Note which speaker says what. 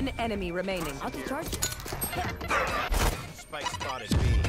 Speaker 1: One enemy remaining.
Speaker 2: I'll discharge.
Speaker 3: Spike spotted. B.